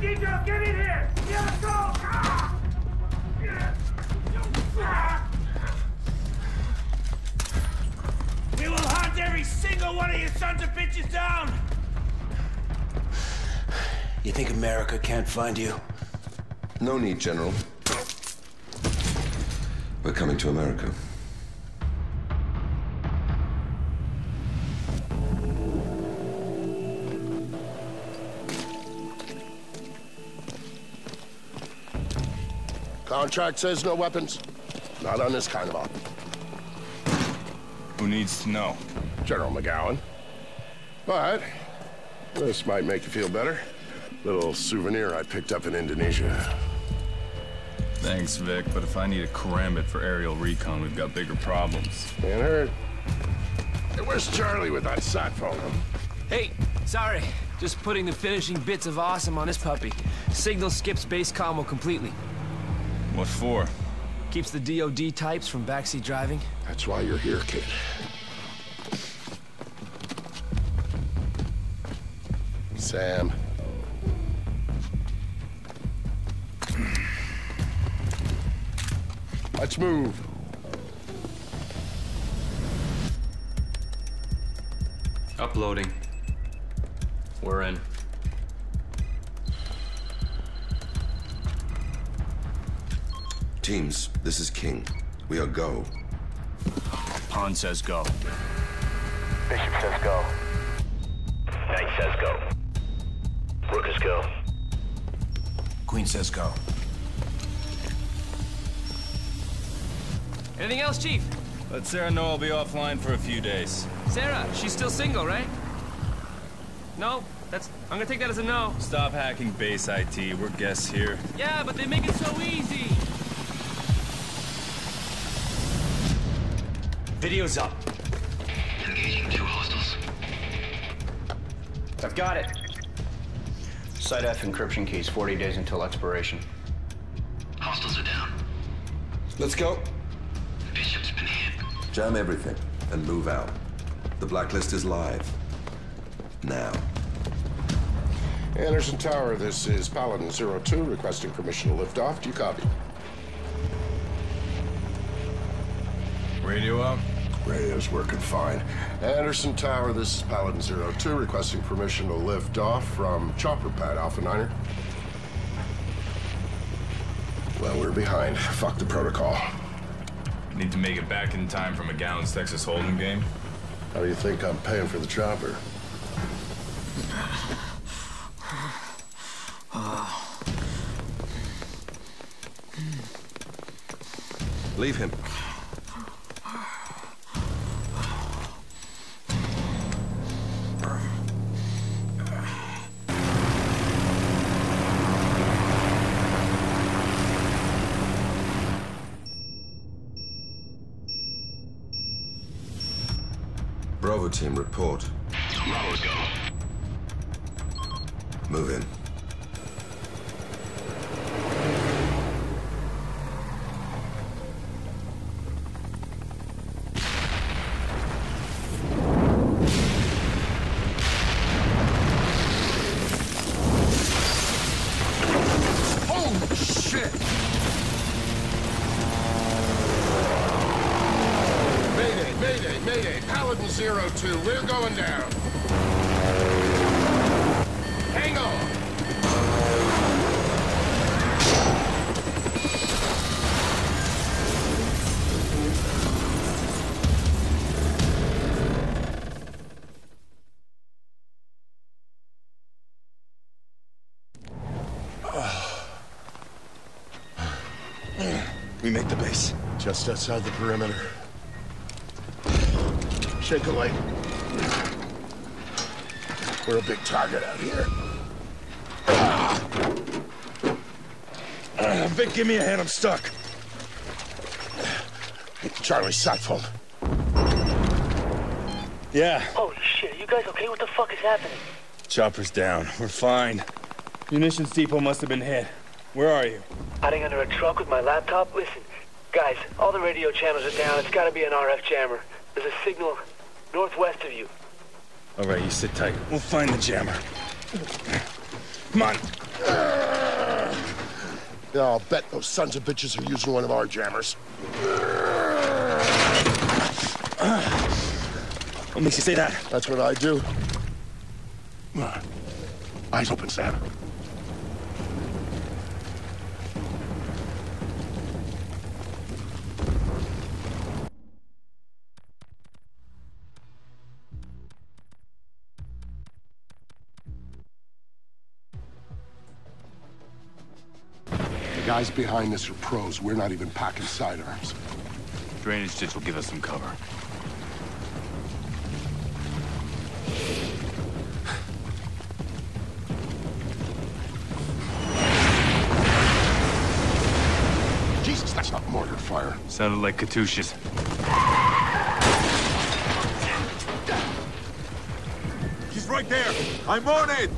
Pedro, get in here! Yeah, let's go! Ah! Yeah. Ah! We will hunt every single one of you sons of bitches down! You think America can't find you? No need, General. We're coming to America. Contract says no weapons. Not on this kind of op. Who needs to know? General McGowan. But this might make you feel better. Little souvenir I picked up in Indonesia. Thanks, Vic, but if I need a karambit for aerial recon, we've got bigger problems. Can't hurt. Hey, where's Charlie with that sat phone? Hey, sorry. Just putting the finishing bits of awesome on this puppy. Signal skips base combo completely. What for? Keeps the DOD types from backseat driving. That's why you're here, kid. Sam. Let's move. Uploading. We're in. Teams, this is King. We are go. Pawn says go. Bishop says go. Knight says go. Rookers go. Queen says go. Anything else, Chief? Let Sarah know I'll be offline for a few days. Sarah, she's still single, right? No? That's... I'm gonna take that as a no. Stop hacking base IT. We're guests here. Yeah, but they make it so easy. Video's up. Engaging two hostiles. I've got it. Site F encryption keys, 40 days until expiration. Hostiles are down. Let's go. Bishop's been hit. Jam everything and move out. The blacklist is live. Now. Andersen Tower, this is Paladin 02 requesting permission to lift off. Do you copy? Radio up? Radio's working fine. Andersen Tower, this is Paladin Zero Two, requesting permission to lift off from Chopper Pad Alpha Niner. Well, we're behind. Fuck the protocol. Need to make it back in time for McGowan's Texas Hold'em game? How do you think I'm paying for the chopper? Leave him. Bravo team, report. Bravo's go. Move in. Make the base. Just outside the perimeter. Shake a light. We're a big target out here. Uh, Vic, give me a hand. I'm stuck. Charlie, sat phone. Yeah, Holy shit, you guys okay? What the fuck is happening? Chopper's down. We're fine. Munitions depot must have been hit. Where are you? Hiding under a truck with my laptop? Listen, guys, all the radio channels are down. It's gotta be an RF jammer. There's a signal northwest of you. All right, you sit tight. We'll find the jammer. Come on. Yeah, I'll bet those sons of bitches are using one of our jammers. What makes you say that? That's what I do. Eyes open, Sam. Guys behind this are pros. We're not even packing sidearms. Drainage ditch will give us some cover. Jesus, that's not mortar fire. Sounded like Katyusha's. He's right there. I'm on it.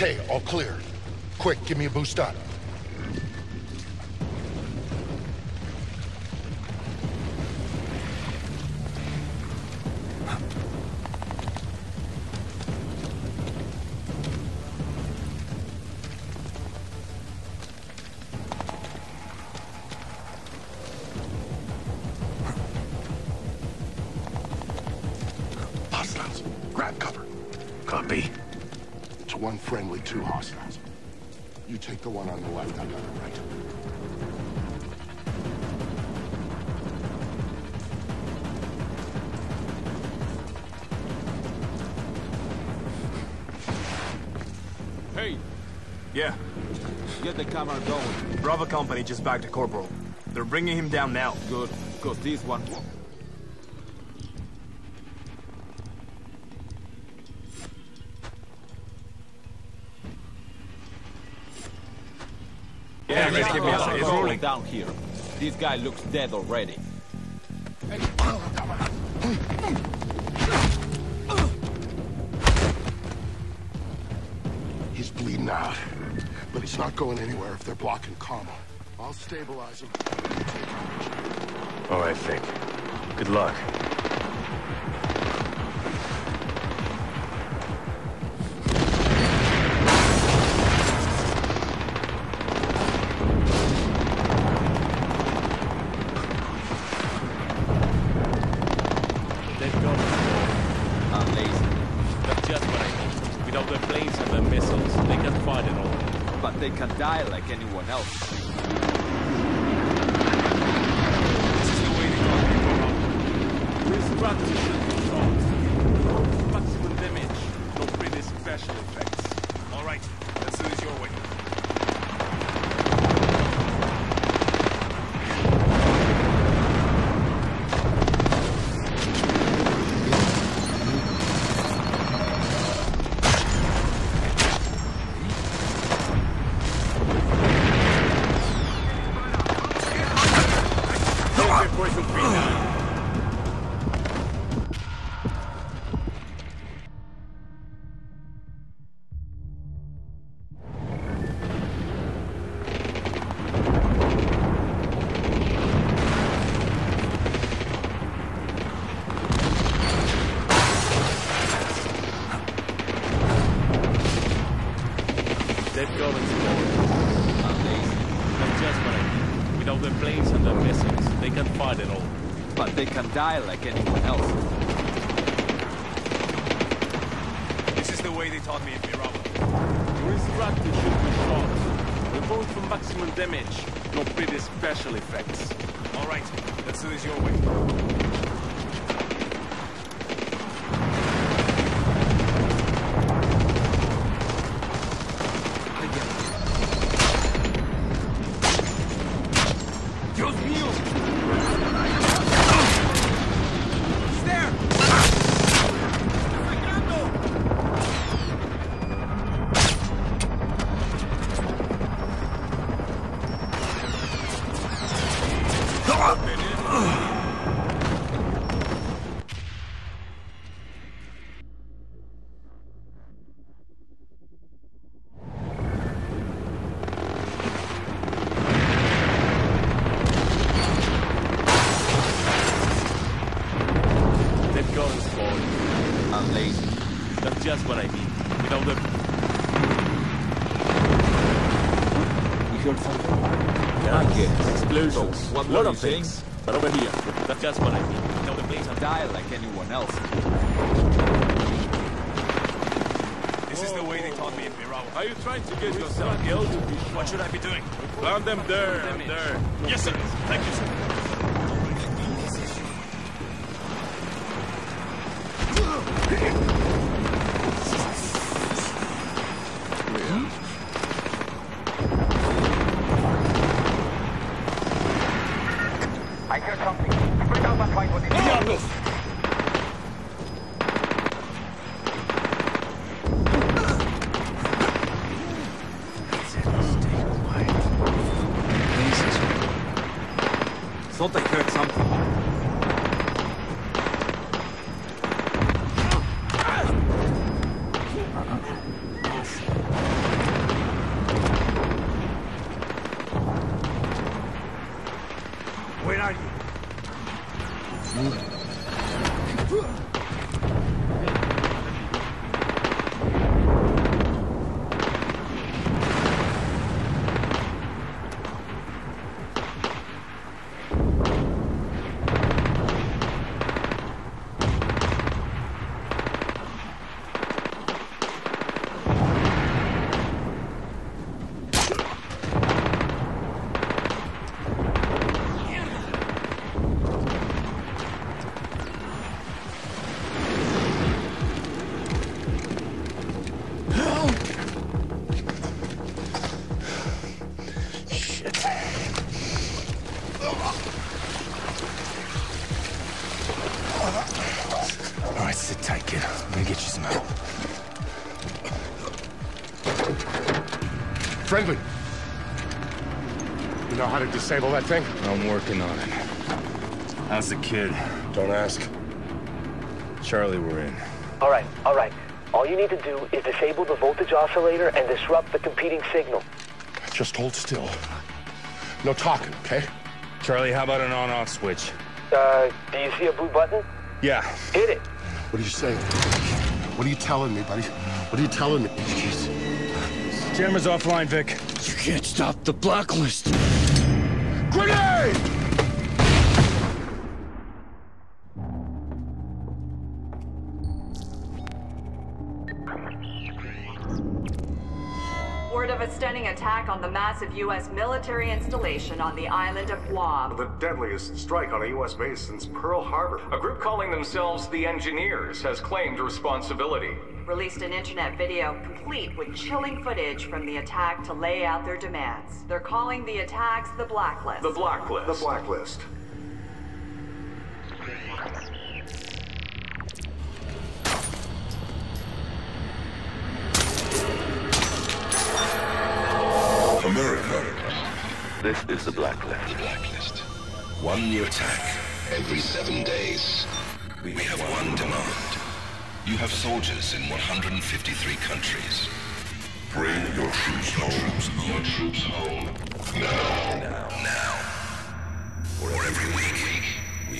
Okay, all clear. Quick, give me a boost up. Hostiles, grab cover. Copy. It's one friendly, two hostiles. You take the one on the left, I got the right. Hey, Yeah. get the camera going. Bravo Company just back to Corporal. They're bringing him down now. Good, because this one. Yeah, ready. Give me a second. It's rolling. down here. This guy looks dead already. He's bleeding out, but he's not going anywhere if they're blocking Carmel. I'll stabilize him. All right, Vic. Good luck. They can fight it all. but they can die like anyone else. This is the way they got people We instruct you to controls. Maximum damage, no pretty special effects. Gone and I'm lazy, That's just what I mean. Without the planes and the missiles, they can fight it all. but they can die like anyone else. This is the way they taught me in Miraba. You're should be shoot with shots. We're going for maximum damage, no pretty special effects. All right. Let's do this your way. That's just what I mean. You know, the... You heard something? Yeah, I guess. Explosions. So, what lot of you saying? things. But over here, that's just what I mean. You know, the place I'm... Die like anyone else. This is the way they taught me in Pirao. Are you trying to get yourself killed? What should I be doing? Found them there, and there. Yes, sir. Thank you, sir. Where are you? Disable that thing? I'm working on it. How's the kid? Don't ask. Charlie, we're in. All right, all right. All you need to do is disable the voltage oscillator and disrupt the competing signal. Just hold still. No talking, okay? Charlie, how about an on-off switch? Uh, do you see a blue button? Yeah. Hit it. What are you saying? What are you telling me, buddy? What are you telling me? Jammer's offline, Vic. You can't stop the blacklist. Grenade! Attack on the massive U.S. military installation on the island of Guam. The deadliest strike on a U.S. base since Pearl Harbor. A group calling themselves the Engineers has claimed responsibility. Released an internet video complete with chilling footage from the attack to lay out their demands. They're calling the attacks the Blacklist. The Blacklist. The Blacklist. This is the blacklist. The blacklist. One new attack every seven days. We have one demand. You have soldiers in 153 countries. Bring your troops home. Your troops home. Now. Now. Now. Or every week,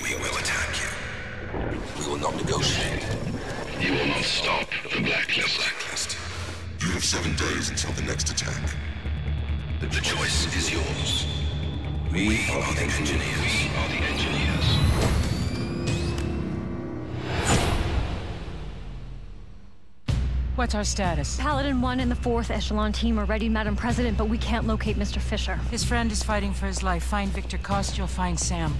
we will attack you. We will not negotiate. You will not stop the blacklist. The blacklist. You have seven days until the next attack. The choice is yours. We are the engineers. We are the engineers. What's our status? Paladin 1 and the 4th Echelon team are ready, Madam President, but we can't locate Mr. Fisher. His friend is fighting for his life. Find Victor Coste, you'll find Sam.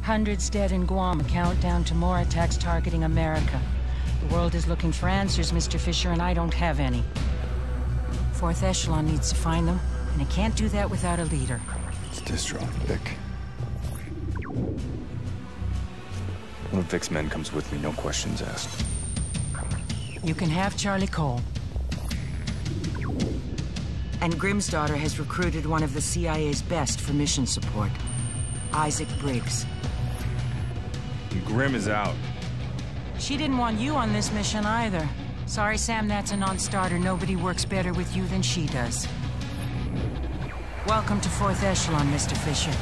Hundreds dead in Guam. Countdown to more attacks targeting America. The world is looking for answers, Mr. Fisher, and I don't have any. Fourth Echelon needs to find them, and it can't do that without a leader. It's distraught, Vic. One of Vic's men comes with me, no questions asked. You can have Charlie Cole. And Grimsdottir has recruited one of the CIA's best for mission support. Isaac Briggs. And Grim is out. She didn't want you on this mission either. Sorry, Sam, that's a non-starter. Nobody works better with you than she does. Welcome to Fourth Echelon, Mr. Fisher.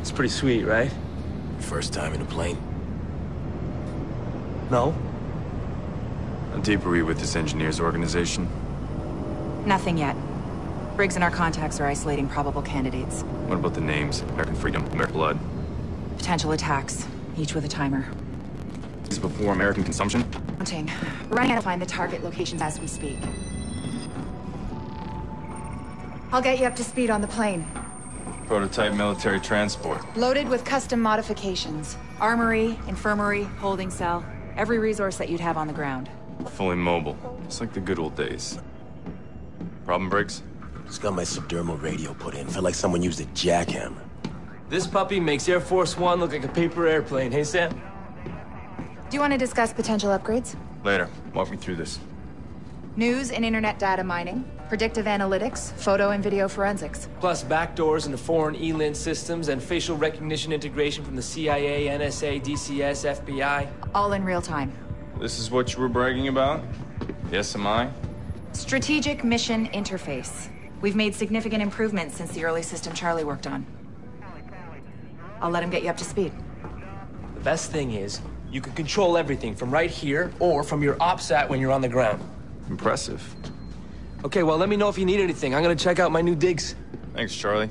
It's pretty sweet, right? First time in a plane? No. How deep are we with this engineers organization? Nothing yet. Briggs and our contacts are isolating probable candidates. What about the names? American Freedom, American Blood. Potential attacks, each with a timer. This is before American consumption? Counting. We're running out to find the target locations as we speak. I'll get you up to speed on the plane. Prototype military transport. Loaded with custom modifications. Armory, infirmary, holding cell. Every resource that you'd have on the ground. Fully mobile. Just like the good old days. Problem, Briggs? Just got my subdermal radio put in. Felt like someone used a jackhammer. This puppy makes Air Force One look like a paper airplane, hey Sam? Do you want to discuss potential upgrades? Later. Walk me through this. News and internet data mining, predictive analytics, photo and video forensics. Plus backdoors into foreign ELINT systems and facial recognition integration from the CIA, NSA, DCS, FBI. All in real time. This is what you were bragging about? Yes, am I? Strategic Mission Interface. We've made significant improvements since the early system Charlie worked on. I'll let him get you up to speed. The best thing is, you can control everything from right here or from your OPSAT when you're on the ground. Impressive. Okay, well, let me know if you need anything. I'm gonna check out my new digs. Thanks, Charlie.